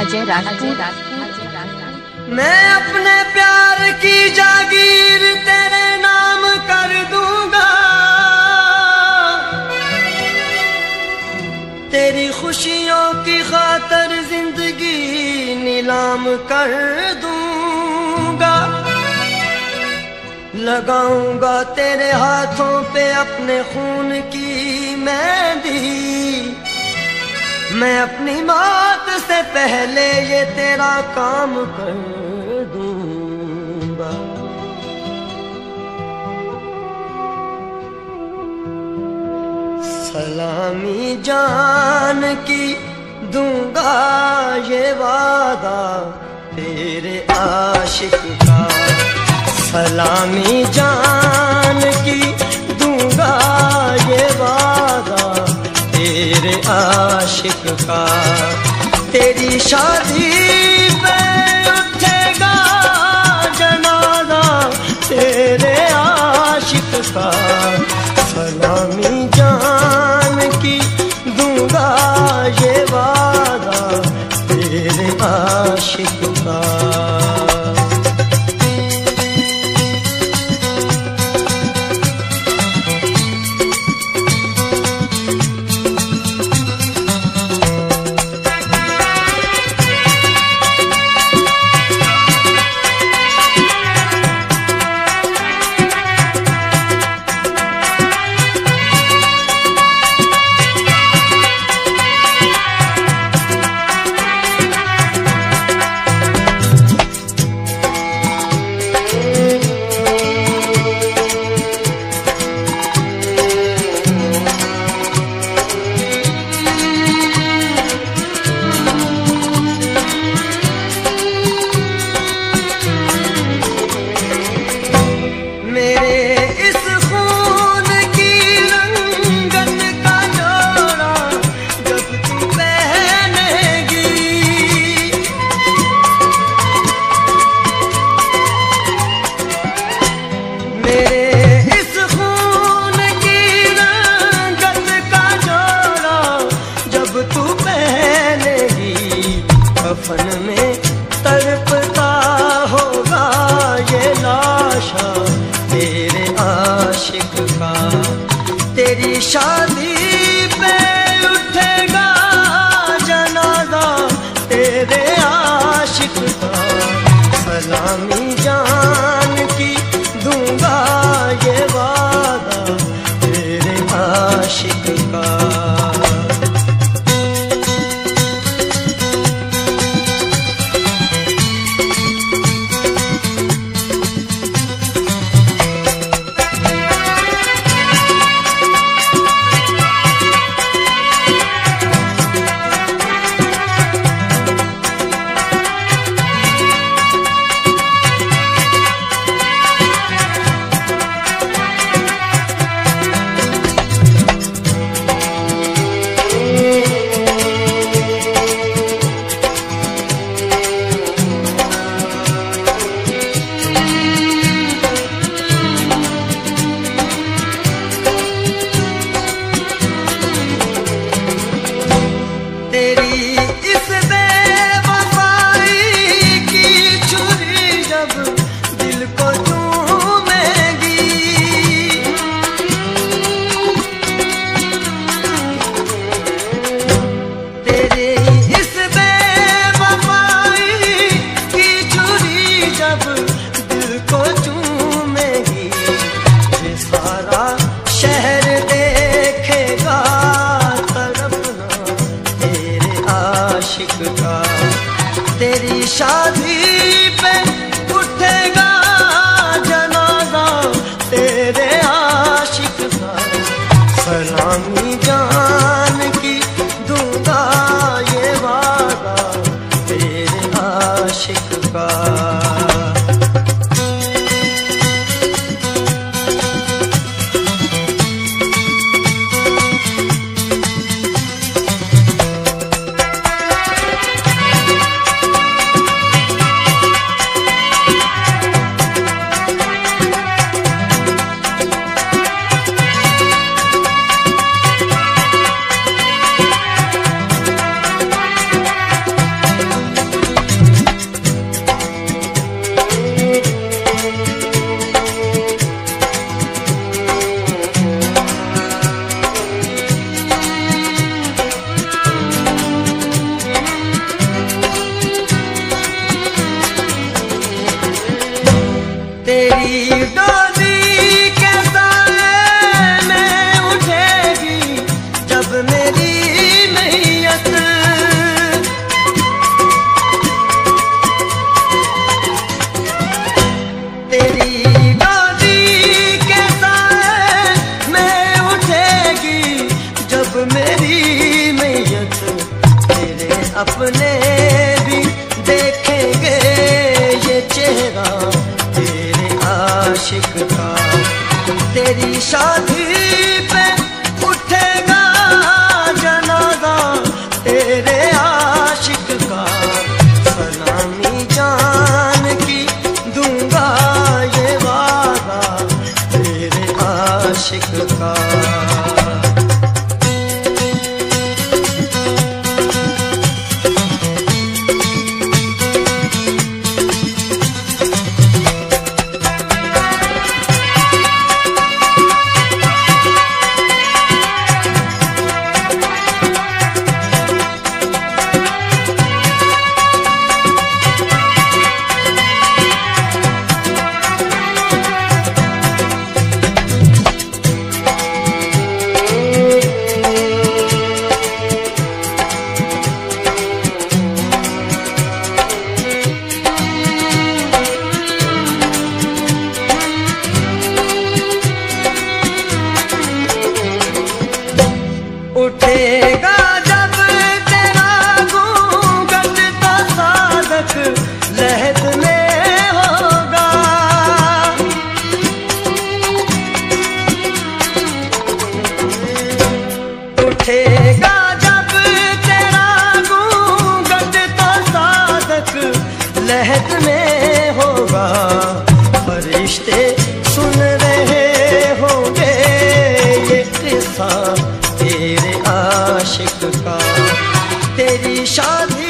अजय राजपूत। मैं अपने प्यार की जागीर तेरे नाम कर दूँगा। तेरी खुशियों की खातर ज़िंदगी नीलाम कर दूँगा। लगाऊँगा तेरे हाथों पे अपने खून की मेहंदी मैं अपनी मौत से पहले ये तेरा काम कर दूँगा। सलामी जान की दूँगा ये वादा तेरे आशिक का। सलामी जान तेरे आशिक का तेरी शादी कफन में तड़पता होगा ये लाशा तेरे आशिक का। तेरी शादी पे उठेगा जनाजा तेरे आशिक का। सलामी जान की दूँगा ये मेरी मैयत तेरे अपने भी देखेंगे ये चेहरा तेरे आशिक का। तेरी शादी उठेगा जब तेरा घूंघट तो साधक लहद में होगा। उठेगा जब तेरा साधक में होगा। आशिक का। तेरी शादी